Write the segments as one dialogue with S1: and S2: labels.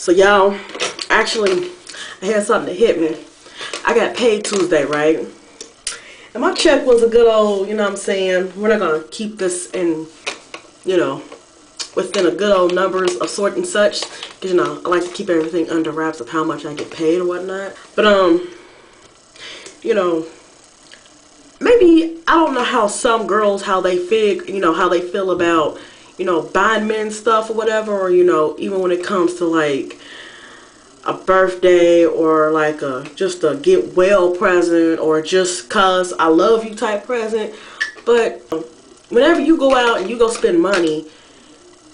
S1: So y'all, actually, I had something to hit me. I got paid Tuesday, right? And my check was a good old, you know what I'm saying? We're not going to keep this in, you know, within a good old numbers of sort and such. Because, you know, I like to keep everything under wraps of how much I get paid and whatnot. But, um, you know, maybe, I don't know how some girls, how they feel, you know, how they feel about you know, buying men stuff or whatever, or, you know, even when it comes to like a birthday or like a just a get well present or just cause I love you type present. But whenever you go out and you go spend money,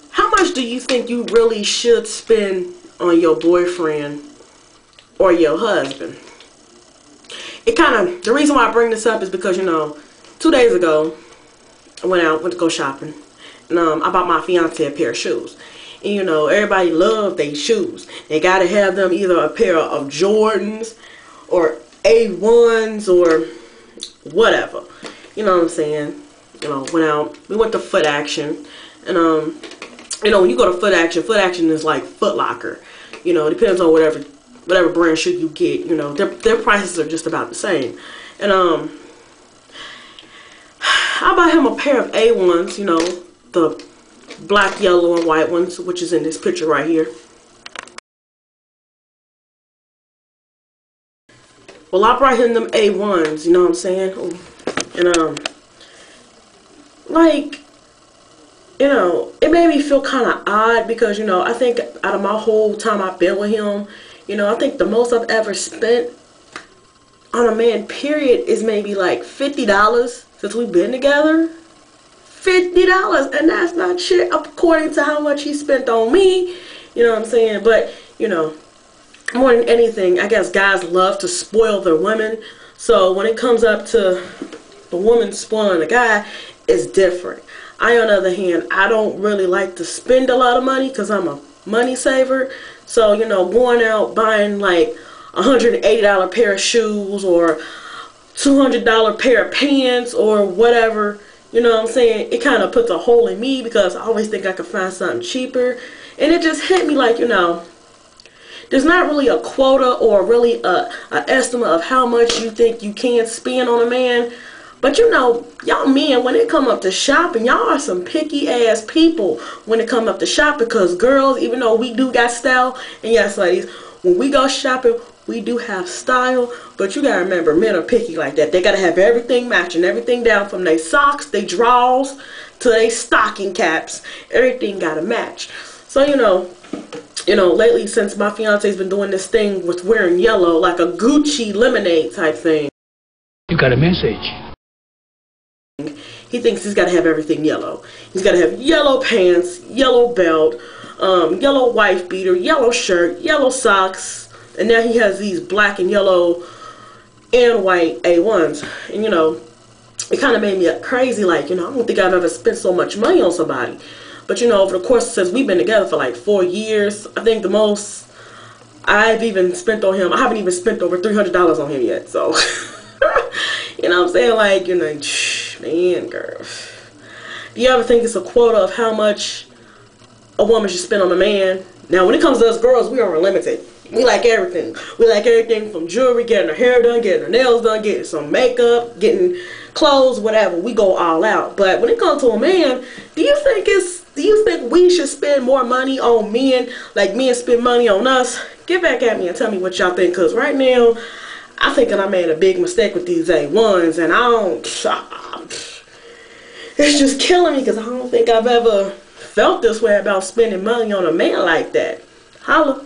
S1: how much do you think you really should spend on your boyfriend or your husband? It kind of, the reason why I bring this up is because, you know, two days ago, I went out, went to go shopping um, I bought my fiance a pair of shoes. And, you know, everybody love their shoes. They got to have them either a pair of Jordans or A1s or whatever. You know what I'm saying? You know, went out. We went to Foot Action. And, um, you know, when you go to Foot Action, Foot Action is like Foot Locker. You know, it depends on whatever whatever brand shoe you get. You know, their, their prices are just about the same. And, um, I bought him a pair of A1s, you know, the black, yellow, and white ones, which is in this picture right here. Well, I brought him them A1s, you know what I'm saying? And, um, like, you know, it made me feel kind of odd because, you know, I think out of my whole time I've been with him, you know, I think the most I've ever spent on a man, period, is maybe like $50 since we've been together. $50 and that's not shit according to how much he spent on me. You know what I'm saying? But you know more than anything I guess guys love to spoil their women. So when it comes up to the woman spoiling the guy it's different. I on the other hand I don't really like to spend a lot of money because I'm a money saver. So you know going out buying like a $180 pair of shoes or $200 pair of pants or whatever you know what I'm saying? It kind of puts a hole in me because I always think I could find something cheaper. And it just hit me like, you know, there's not really a quota or really a, a estimate of how much you think you can spend on a man. But you know, y'all men, when it come up to shopping, y'all are some picky ass people when it come up to shopping because girls, even though we do got style, and yes ladies, when we go shopping, we do have style, but you gotta remember, men are picky like that. They gotta have everything matching, everything down from their socks, their drawers, to their stocking caps. Everything gotta match. So, you know, you know, lately since my fiance's been doing this thing with wearing yellow, like a Gucci lemonade type thing.
S2: You got a message.
S1: He thinks he's got to have everything yellow. He's got to have yellow pants, yellow belt, um, yellow wife beater, yellow shirt, yellow socks, and now he has these black and yellow and white A1s. And, you know, it kind of made me crazy. Like, you know, I don't think I've ever spent so much money on somebody. But, you know, over the course since we've been together for like four years, I think the most I've even spent on him, I haven't even spent over $300 on him yet. So, you know what I'm saying? Like, you know, man, girl. Do you ever think it's a quota of how much a woman should spend on a man? Now, when it comes to us girls, we are unlimited. We like everything. We like everything from jewelry, getting our hair done, getting our nails done, getting some makeup, getting clothes, whatever. We go all out. But when it comes to a man, do you think it's do you think we should spend more money on men like men spend money on us? Get back at me and tell me what y'all think. Cause right now, I think that I made a big mistake with these A1s, and I don't. It's just killing me because I don't think I've ever felt this way about spending money on a man like that. Holla.